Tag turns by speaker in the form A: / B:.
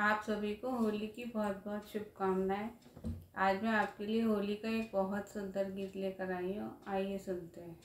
A: आप सभी को होली की बहुत बहुत शुभकामनाएँ। आज मैं आपके लिए होली का एक बहुत सुंदर गीत लेकर आई हूँ। आइए सुनते हैं।